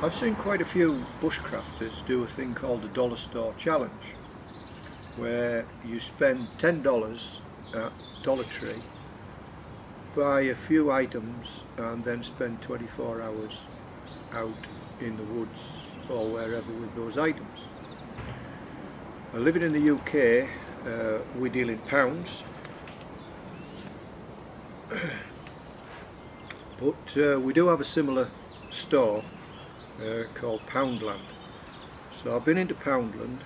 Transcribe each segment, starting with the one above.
I've seen quite a few bushcrafters do a thing called the dollar store challenge where you spend $10 at Dollar Tree buy a few items and then spend 24 hours out in the woods or wherever with those items. Now, living in the UK uh, we deal in pounds but uh, we do have a similar store uh, called Poundland. So I've been into Poundland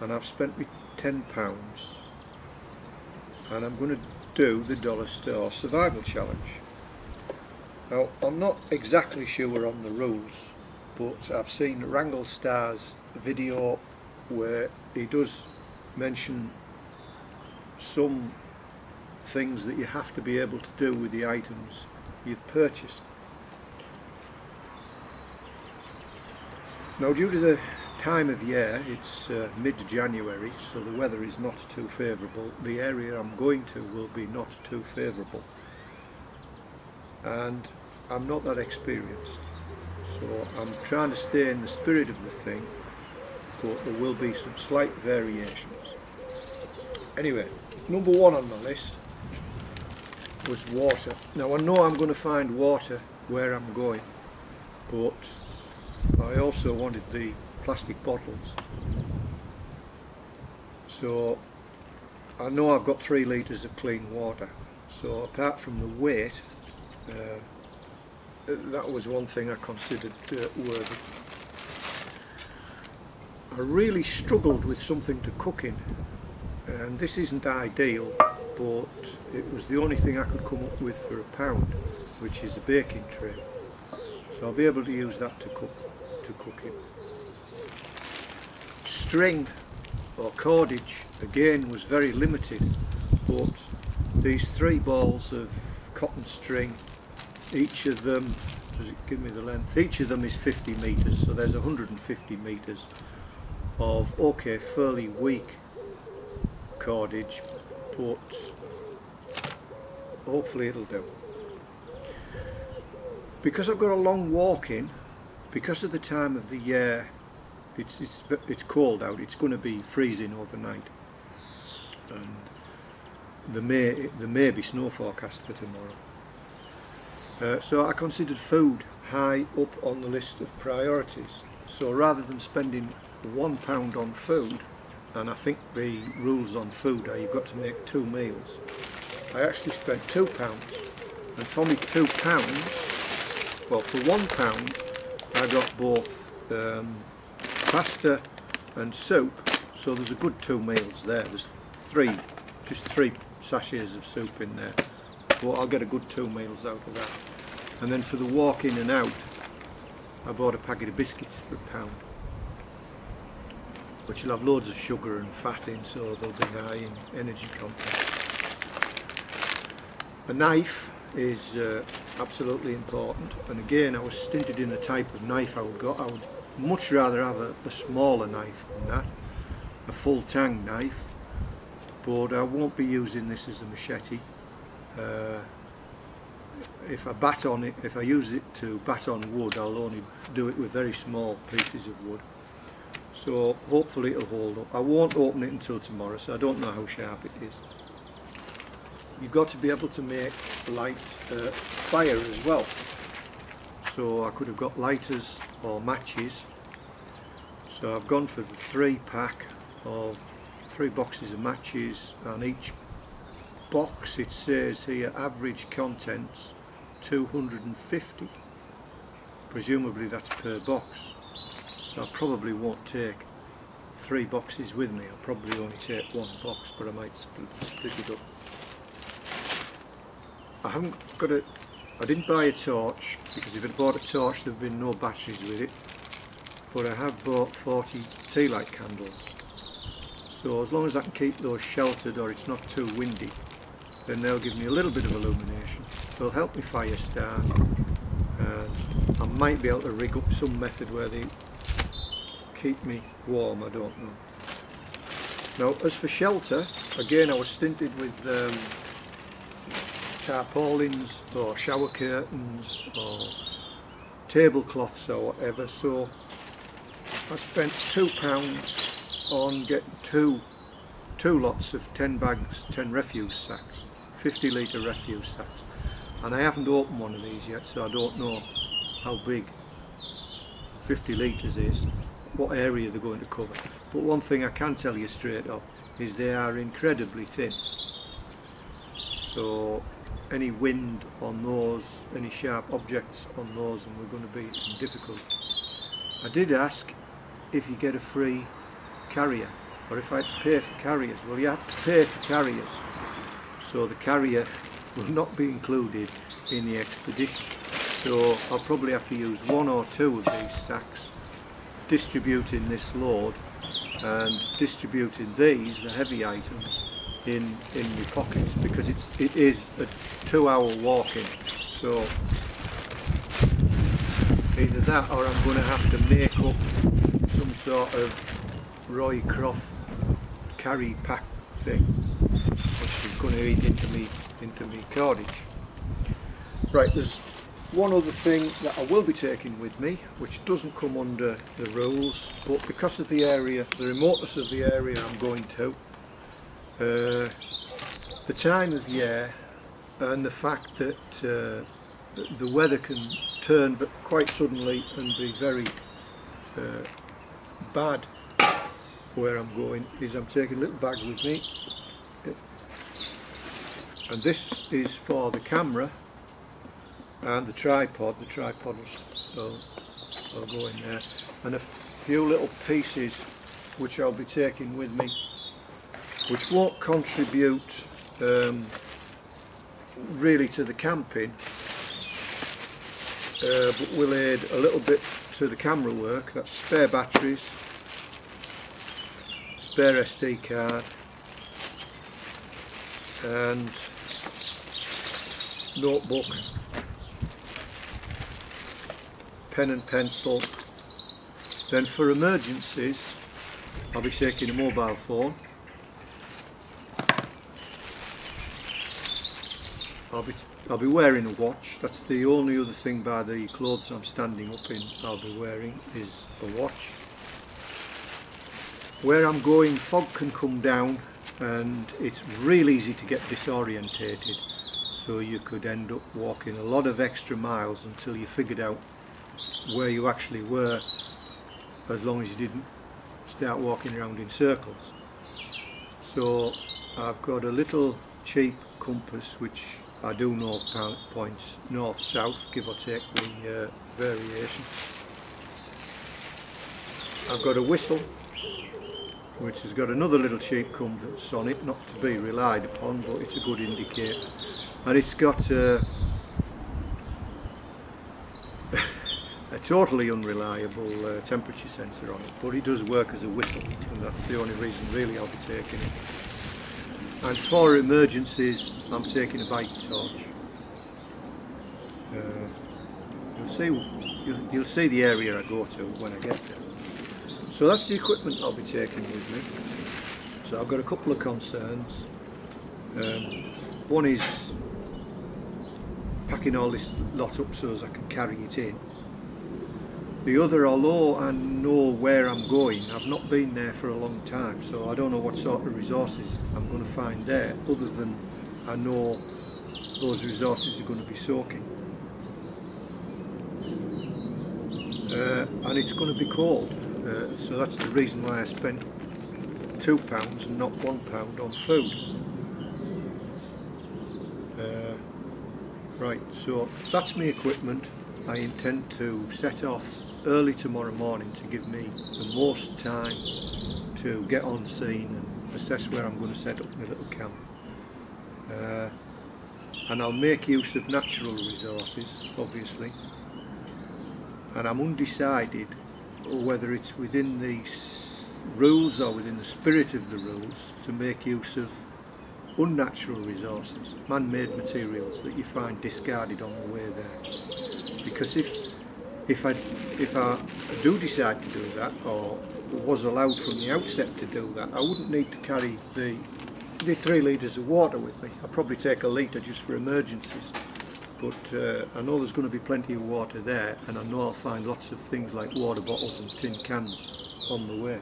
and I've spent me £10 and I'm going to do the Dollar Store Survival Challenge. Now I'm not exactly sure on the rules but I've seen Wranglerstar's video where he does mention some things that you have to be able to do with the items you've purchased. Now due to the time of year, it's uh, mid-January, so the weather is not too favourable. The area I'm going to will be not too favourable. And I'm not that experienced. So I'm trying to stay in the spirit of the thing, but there will be some slight variations. Anyway, number one on the list was water. Now I know I'm going to find water where I'm going, but I also wanted the plastic bottles. So I know I've got three litres of clean water. So apart from the weight, uh, that was one thing I considered uh, worthy. I really struggled with something to cook in and this isn't ideal but it was the only thing I could come up with for a pound which is a baking tray so I'll be able to use that to cook to cook in. String or cordage again was very limited but these three balls of cotton string each of them does it give me the length each of them is 50 meters so there's 150 meters of okay fairly weak cordage but hopefully it'll do because I've got a long walk in because of the time of the year it's, it's, it's cold out. It's going to be freezing overnight. And there may, there may be snow forecast for tomorrow. Uh, so I considered food high up on the list of priorities. So rather than spending one pound on food and I think the rules on food are you've got to make two meals I actually spent two pounds. And for me two pounds well for one pound I got both um, pasta and soup. So there's a good two meals there. There's three just three sachets of soup in there. But I'll get a good two meals out of that. And then for the walk in and out I bought a packet of biscuits for a pound which will have loads of sugar and fat in so they'll be high in energy content. A knife is uh, absolutely important and again I was stinted in the type of knife I would got. I would much rather have a, a smaller knife than that, a full tang knife but I won't be using this as a machete. Uh, if I bat on it, if I use it to bat on wood I'll only do it with very small pieces of wood so hopefully it'll hold up. I won't open it until tomorrow so I don't know how sharp it is. You've got to be able to make light uh, fire as well. So I could have got lighters or matches. So I've gone for the three pack of three boxes of matches and each box it says here average contents 250 presumably that's per box. So I probably won't take three boxes with me. I'll probably only take one box but I might split, split it up I haven't got a I didn't buy a torch because if I'd bought a torch there have been no batteries with it. But I have bought 40 tea light candles. So as long as I can keep those sheltered or it's not too windy then they'll give me a little bit of illumination. They'll help me fire start. And I might be able to rig up some method where they keep me warm, I don't know. Now as for shelter, again I was stinted with um, tarpaulins or shower curtains or tablecloths or whatever so I spent two pounds on getting two two lots of 10 bags 10 refuse sacks 50 litre refuse sacks. And I haven't opened one of these yet so I don't know how big 50 litres is what area they're going to cover. But one thing I can tell you straight off is they are incredibly thin. So any wind on those, any sharp objects on those and we're going to be difficult. I did ask if you get a free carrier or if I had to pay for carriers. Well you have to pay for carriers so the carrier will not be included in the expedition. So I'll probably have to use one or two of these sacks distributing this load and distributing these, the heavy items, in in my pockets because it's it is a two hour walking. So either that or I'm going to have to make up some sort of Roy Roycroft carry pack thing which is going to eat into me into me cordage. Right there's one other thing that I will be taking with me which doesn't come under the rules but because of the area the remoteness of the area I'm going to uh, the time of year and the fact that uh, the weather can turn but quite suddenly and be very uh, bad where I'm going is I'm taking a little bag with me. And this is for the camera and the tripod. The tripod will, will go in there. And a few little pieces which I'll be taking with me which won't contribute um, really to the camping uh, but will aid a little bit to the camera work that's spare batteries spare SD card and notebook pen and pencil. Then for emergencies I'll be taking a mobile phone I'll be I'll be wearing a watch. That's the only other thing by the clothes I'm standing up in I'll be wearing is a watch. Where I'm going fog can come down and it's real easy to get disorientated so you could end up walking a lot of extra miles until you figured out where you actually were as long as you didn't start walking around in circles. So I've got a little cheap compass which I do know points north south give or take the uh, variation. I've got a whistle which has got another little cheap compass on it not to be relied upon but it's a good indicator. And it's got uh, a totally unreliable uh, temperature sensor on it but it does work as a whistle and that's the only reason really I'll be taking it and for emergencies I'm taking a bike torch. Uh, you'll see you'll, you'll, see the area I go to when I get there. So that's the equipment I'll be taking with me. So I've got a couple of concerns. Um, one is packing all this lot up so as I can carry it in. The other, although I know where I'm going, I've not been there for a long time, so I don't know what sort of resources I'm going to find there, other than I know those resources are going to be soaking. Uh, and it's going to be cold, uh, so that's the reason why I spent two pounds and not one pound on food. Uh, right, so that's my equipment. I intend to set off early tomorrow morning to give me the most time to get on the scene and assess where I'm going to set up my little camp. Uh, and I'll make use of natural resources, obviously. And I'm undecided whether it's within the rules or within the spirit of the rules to make use of unnatural resources, man-made materials that you find discarded on the way there. Because if if I if I do decide to do that or was allowed from the outset to do that I wouldn't need to carry the the three litres of water with me I'd probably take a litre just for emergencies but uh, I know there's going to be plenty of water there and I know I'll find lots of things like water bottles and tin cans on the way.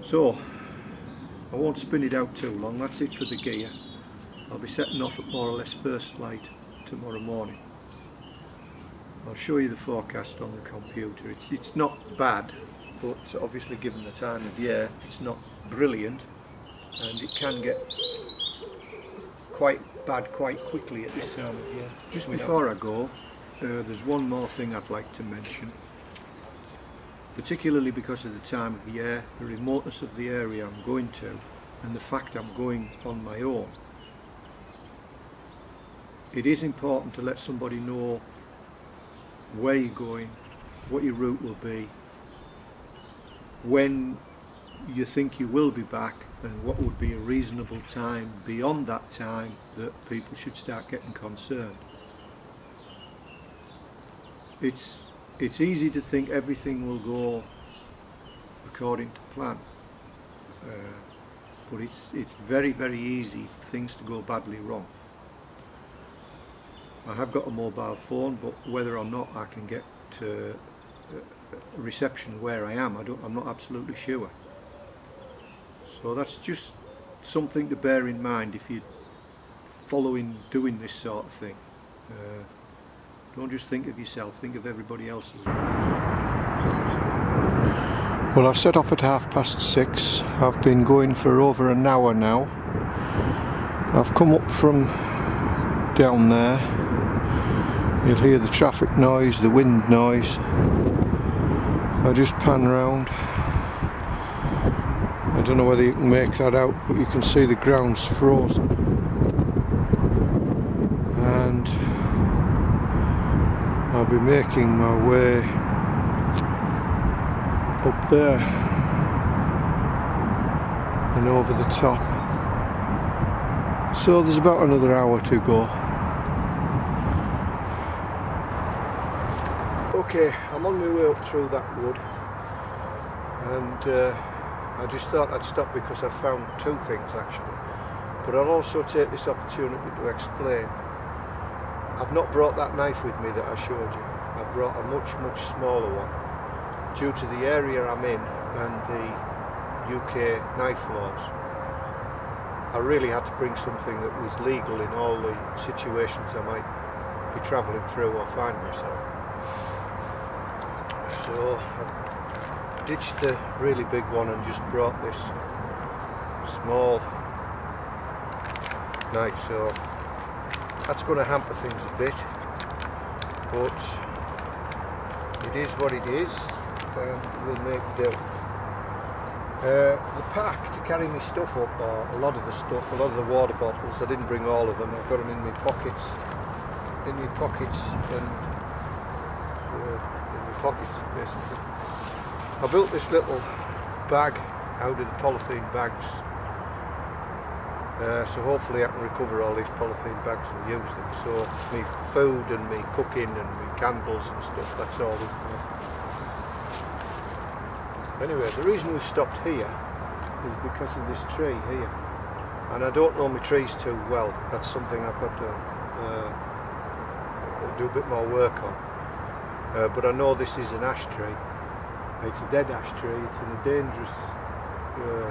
So I won't spin it out too long, that's it for the gear. I'll be setting off at more or less first light tomorrow morning. I'll show you the forecast on the computer. It's, it's not bad, but obviously given the time of year, it's not brilliant and it can get quite bad quite quickly at this time of year. Just before I go, uh, there's one more thing I'd like to mention. Particularly because of the time of the year, the remoteness of the area I'm going to, and the fact I'm going on my own. It is important to let somebody know where you're going, what your route will be, when you think you will be back and what would be a reasonable time beyond that time that people should start getting concerned. It's, it's easy to think everything will go according to plan, uh, but it's, it's very, very easy for things to go badly wrong. I have got a mobile phone, but whether or not I can get uh, reception where I am, I don't, I'm not absolutely sure. So that's just something to bear in mind if you're following doing this sort of thing. Uh, don't just think of yourself, think of everybody else as well. Well I set off at half past six. I've been going for over an hour now. I've come up from down there. You'll hear the traffic noise, the wind noise. I just pan round. I don't know whether you can make that out but you can see the ground's frozen. And I'll be making my way up there and over the top. So there's about another hour to go okay I'm on my way up through that wood and uh, I just thought I'd stop because I found two things actually. But I'll also take this opportunity to explain. I've not brought that knife with me that I showed you. I've brought a much, much smaller one. Due to the area I'm in and the UK knife laws, I really had to bring something that was legal in all the situations I might be travelling through or find myself. So I've ditched the really big one and just brought this small knife so that's going to hamper things a bit. But it is what it is and we'll make do. Uh, the pack to carry my stuff up, or a lot of the stuff, a lot of the water bottles, I didn't bring all of them, I've got them in my pockets, in my pockets and pockets basically. I built this little bag out of the polythene bags. Uh, so hopefully I can recover all these polythene bags and use them. So me food and me cooking and me candles and stuff that's all anyway the reason we've stopped here is because of this tree here. And I don't know my trees too well. That's something I've got to uh, do a bit more work on uh, but I know this is an ash tree it's a dead ash tree. It's in a dangerous uh,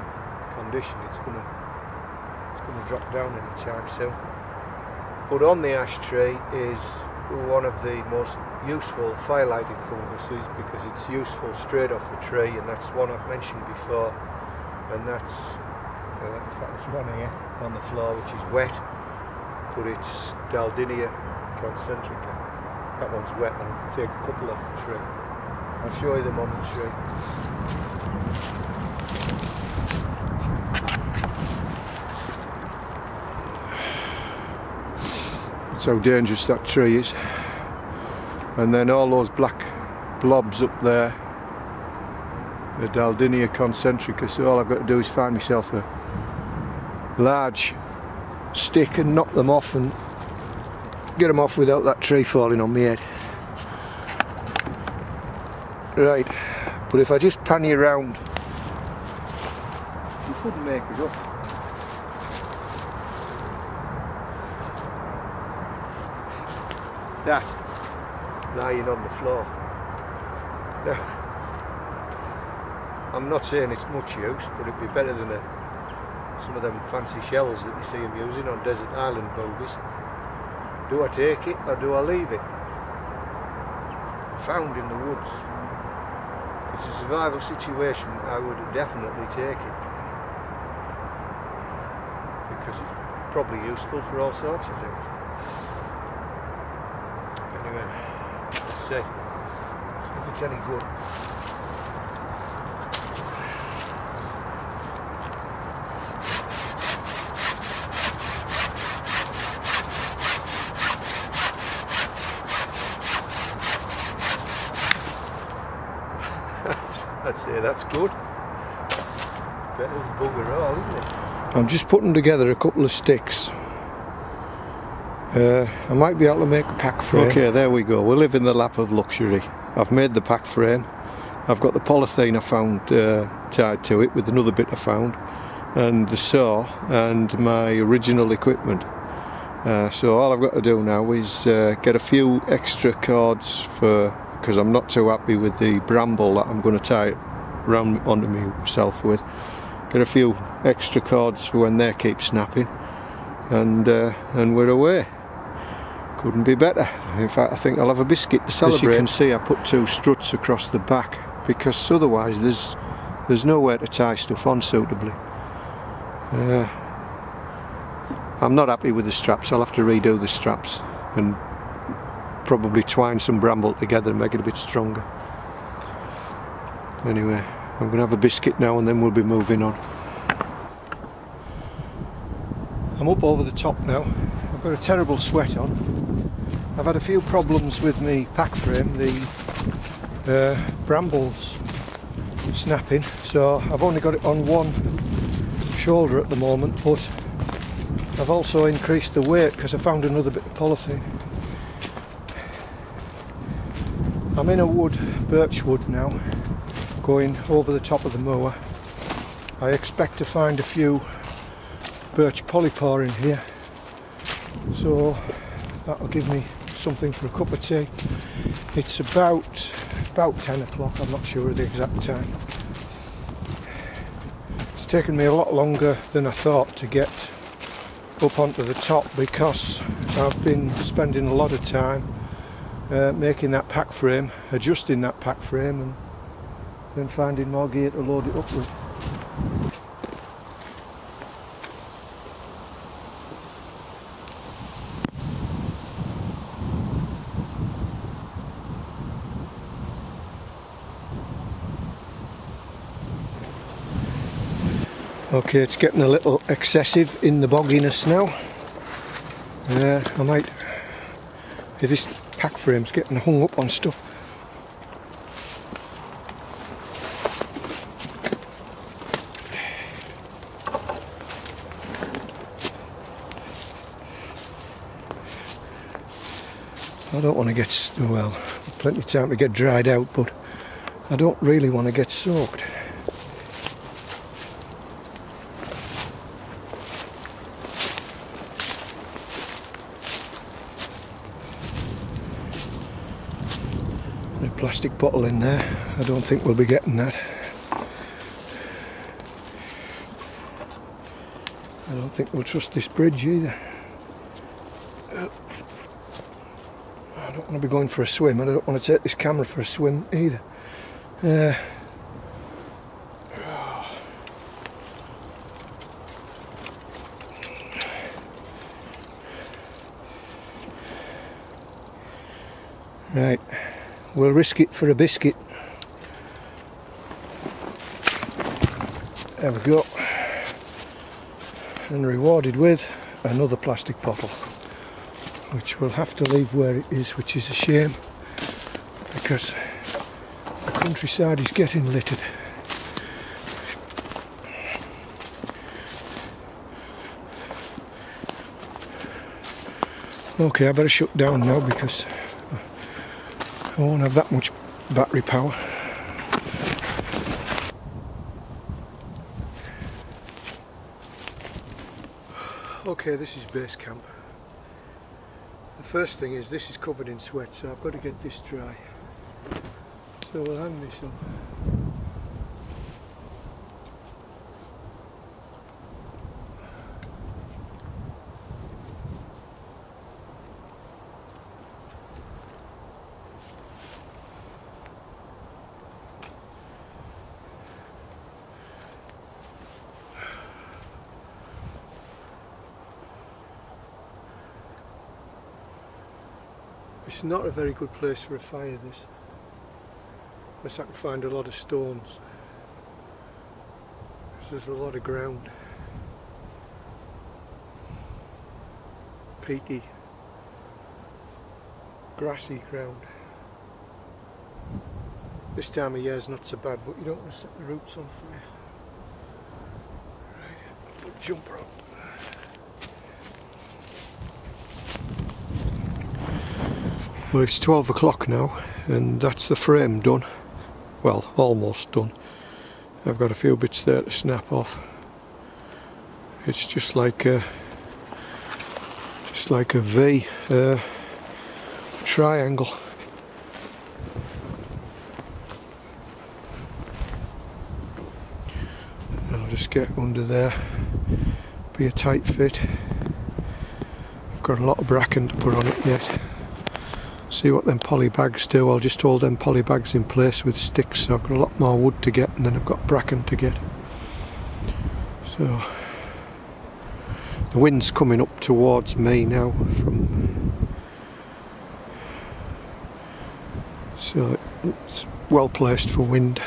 condition. It's gonna it's gonna drop down any time soon. But on the ash tree is one of the most useful firelighting funguses because it's useful straight off the tree, and that's one I've mentioned before. And that's uh, one here on the floor which is wet, but it's Daldinia concentrica. That one's wet. I'll take a couple off the tree. I'll show you them on the tree. That's how dangerous that tree is. And then all those black blobs up there, the Daldinia concentrica, so all I've got to do is find myself a large stick and knock them off and get them off without that tree falling on my head. Right, but if I just pan you around, you couldn't make it up. that lying on the floor. Now, I'm not saying it's much use, but it'd be better than a, some of them fancy shells that you see them using on desert island bogies. Do I take it or do I leave it? Found in the woods. If it's a survival situation, I would definitely take it. Because it's probably useful for all sorts of things. Anyway, let's see. See if it's any good. that's, I'd say that's good. Better than bugger all, isn't it? I'm just putting together a couple of sticks. Uh, I might be able to make a pack frame. Okay, there we go. We live in the lap of luxury. I've made the pack frame. I've got the polythene I found uh, tied to it with another bit I found and the saw and my original equipment. Uh, so all I've got to do now is uh, get a few extra cords for because I'm not too happy with the bramble that I'm going to tie it round onto myself with. Get a few extra cords for when they keep snapping and uh, and we're away. Couldn't be better. In fact, I think I'll have a biscuit to celebrate. As you can see, I put two struts across the back because otherwise there's there's nowhere to tie stuff on suitably. Uh, I'm not happy with the straps. I'll have to redo the straps and probably twine some bramble together and make it a bit stronger. Anyway, I'm going to have a biscuit now and then we'll be moving on. I'm up over the top now. I've got a terrible sweat on. I've had a few problems with my pack frame, the uh, brambles snapping, so I've only got it on one shoulder at the moment, but I've also increased the weight because I found another bit of polythene. I'm in a wood, birch wood now, going over the top of the mower. I expect to find a few birch polypore in here, so that'll give me something for a cup of tea. It's about about 10 o'clock, I'm not sure of the exact time. It's taken me a lot longer than I thought to get up onto the top because I've been spending a lot of time uh, making that pack frame, adjusting that pack frame and then finding more gear to load it up with. Okay, it's getting a little excessive in the bogginess now. Uh, I might, this pack frame's getting hung up on stuff. I don't want to get, well, plenty of time to get dried out, but I don't really want to get soaked. plastic bottle in there. I don't think we'll be getting that. I don't think we'll trust this bridge either. Want to be going for a swim and I don't want to take this camera for a swim either. Uh, Right. We'll risk it for a biscuit. There we go. And rewarded with another plastic bottle, which we'll have to leave where it is, which is a shame because the countryside is getting littered. Okay, I better shut down now because I won't have that much battery power. Okay, this is base camp. First thing is this is covered in sweat so I've got to get this dry. So we'll hang this up. It's not a very good place for a fire this. Unless I can find a lot of stones. There's a lot of ground. Peaty. Grassy ground. This time of year is not so bad, but you don't want to set the roots on fire. Right, put jumper on. Well it's 12 o'clock now and that's the frame done. Well, almost done. I've got a few bits there to snap off. It's just like a, just like a V uh, triangle. I'll just get under there, be a tight fit. I've got a lot of bracken to put on it yet see what them poly bags do. I'll just hold them poly bags in place with sticks. So I've got a lot more wood to get and then I've got bracken to get. So the wind's coming up towards me now from so it's well placed for wind.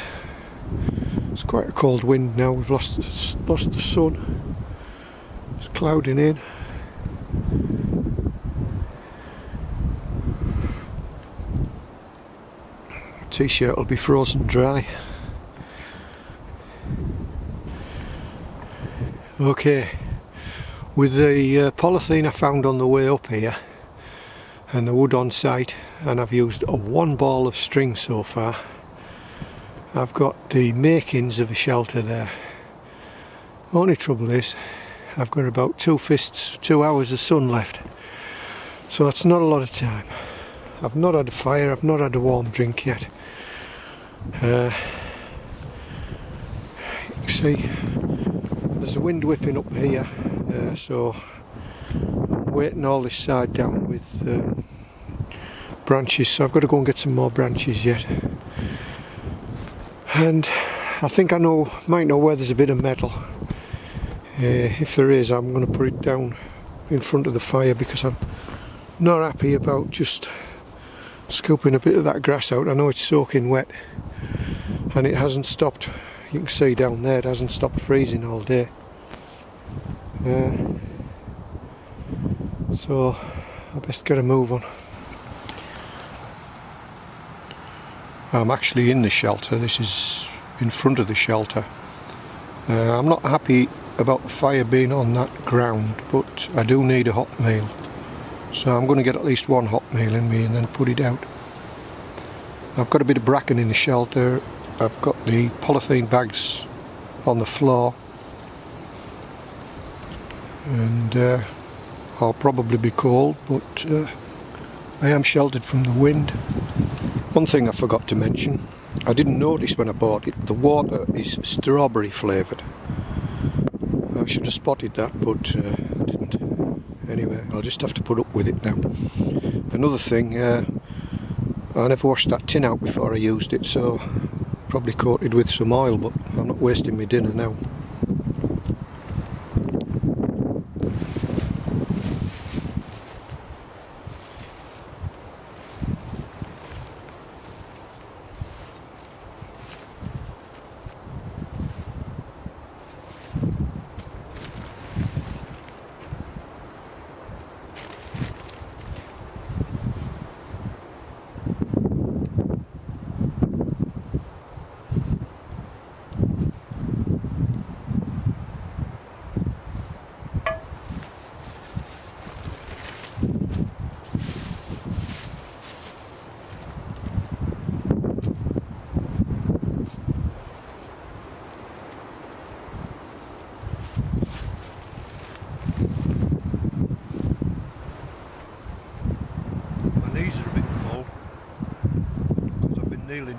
It's quite a cold wind now. We've lost lost the sun. It's clouding in t-shirt will be frozen dry. Okay, with the uh, polythene I found on the way up here and the wood on site and I've used a one ball of string so far I've got the makings of a shelter there. Only trouble is I've got about two fists, two hours of sun left so that's not a lot of time. I've not had a fire, I've not had a warm drink yet. Uh, you can see there's a wind whipping up here, uh, so I'm waiting all this side down with um, branches, so I've got to go and get some more branches yet. And I think I know, might know where there's a bit of metal. Uh, if there is, I'm going to put it down in front of the fire because I'm not happy about just scooping a bit of that grass out. I know it's soaking wet and it hasn't stopped. You can see down there it hasn't stopped freezing all day. Uh, so I best get a move on. I'm actually in the shelter. This is in front of the shelter. Uh, I'm not happy about the fire being on that ground but I do need a hot meal so I'm going to get at least one hot meal in me and then put it out I've got a bit of bracken in the shelter I've got the polythene bags on the floor and uh, I'll probably be cold but uh, I am sheltered from the wind. One thing I forgot to mention, I didn't notice when I bought it, the water is strawberry flavoured. I should have spotted that but uh, I'll just have to put up with it now. Another thing, uh, I never washed that tin out before I used it so probably coated with some oil but I'm not wasting my dinner now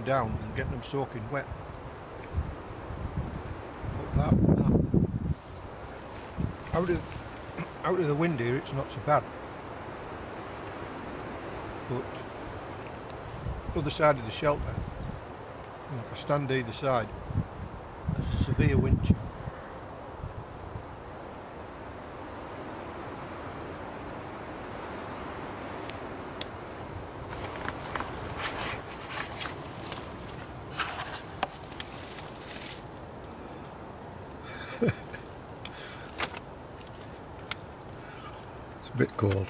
down and getting them soaking wet. But that, out of, out of the wind here it's not so bad. But other side of the shelter, if I stand either side, there's a severe wind chill. Cold,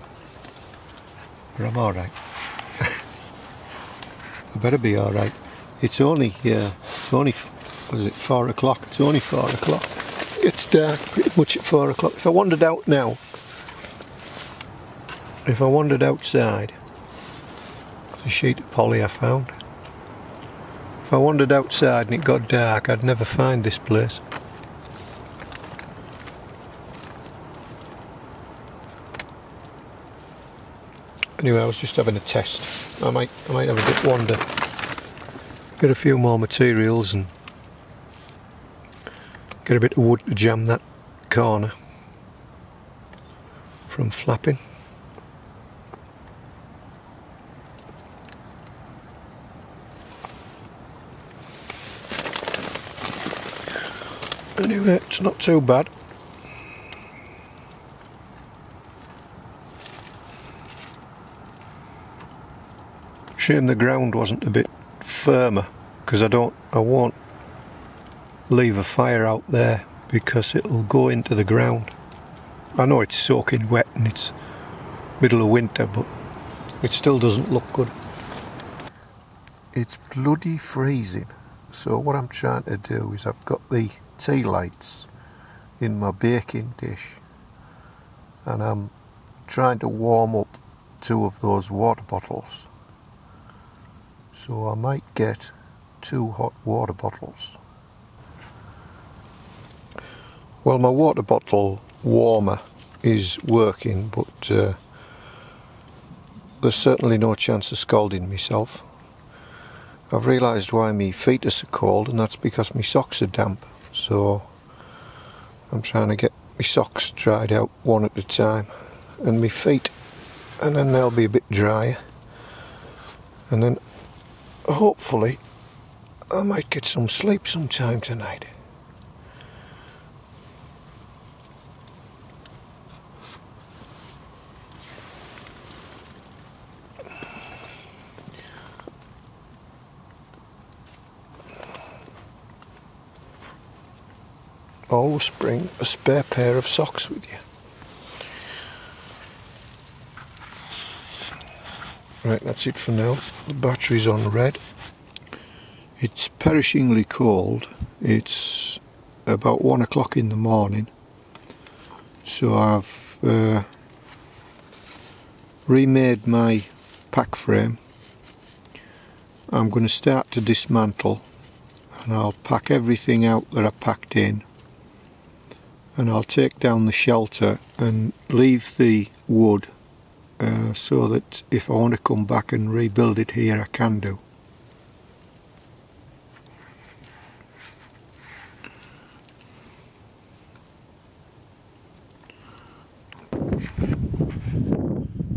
but I'm alright. I better be alright. It's only, uh, it's only, was it four o'clock? It's only four o'clock. It's dark pretty much at four o'clock. If I wandered out now, if I wandered outside, the sheet of poly I found. If I wandered outside and it got dark, I'd never find this place. Anyway, I was just having a test. I might, I might have a bit wander, get a few more materials and get a bit of wood to jam that corner from flapping. Anyway, it's not too bad. Shame the ground wasn't a bit firmer because I don't I won't leave a fire out there because it'll go into the ground. I know it's soaking wet and it's middle of winter but it still doesn't look good. It's bloody freezing so what I'm trying to do is I've got the tea lights in my baking dish and I'm trying to warm up two of those water bottles so I might get two hot water bottles. Well, my water bottle warmer is working, but uh, there's certainly no chance of scalding myself. I've realised why my feet are so cold, and that's because my socks are damp. So I'm trying to get my socks dried out one at a time, and my feet, and then they'll be a bit drier. And then hopefully I might get some sleep sometime tonight. Always bring a spare pair of socks with you. Right, that's it for now. The battery's on red. It's perishingly cold. It's about one o'clock in the morning. So I've uh, remade my pack frame. I'm going to start to dismantle and I'll pack everything out that I packed in and I'll take down the shelter and leave the wood uh, so that if I want to come back and rebuild it here I can do.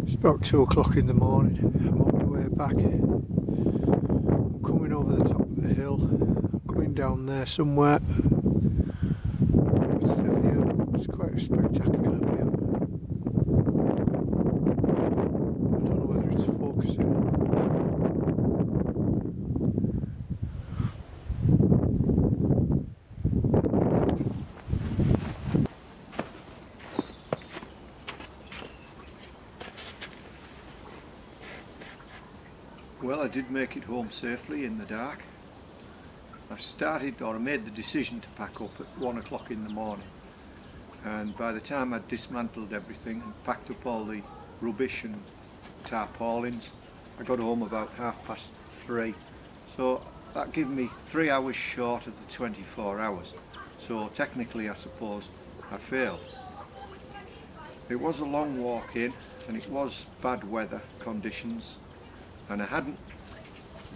It's about two o'clock in the morning. I'm on my way back. I'm coming over the top of the hill, going down there somewhere. It's quite a spectacular view. it's focusing Well, I did make it home safely in the dark. I started, or I made the decision to pack up at one o'clock in the morning. And by the time I'd dismantled everything and packed up all the rubbish and tarpaulins. I got home about half past three. So that gave me three hours short of the 24 hours. So technically I suppose I failed. It was a long walk in and it was bad weather conditions and I hadn't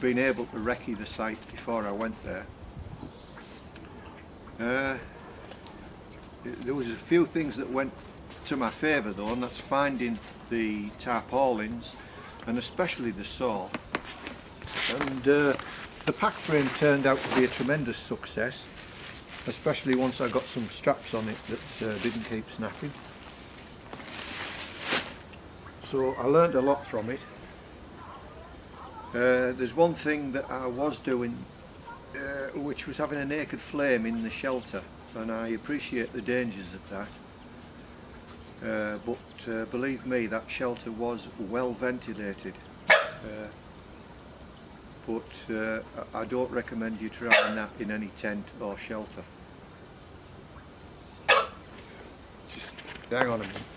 been able to recce the site before I went there. Uh, there was a few things that went to my favour though and that's finding the tarpaulins and especially the saw. And uh, the pack frame turned out to be a tremendous success especially once I got some straps on it that uh, didn't keep snapping. So I learned a lot from it uh, there's one thing that I was doing uh, which was having a naked flame in the shelter and I appreciate the dangers of that. Uh, but uh, believe me that shelter was well ventilated. Uh, but I don't recommend you trying that in any tent or shelter. Just hang on a minute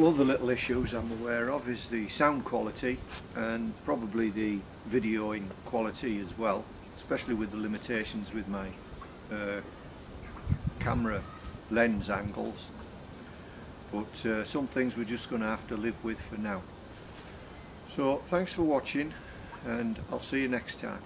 couple other little issues I'm aware of is the sound quality and probably the videoing quality as well especially with the limitations with my uh, camera lens angles. But uh, some things we're just going to have to live with for now. So thanks for watching and I'll see you next time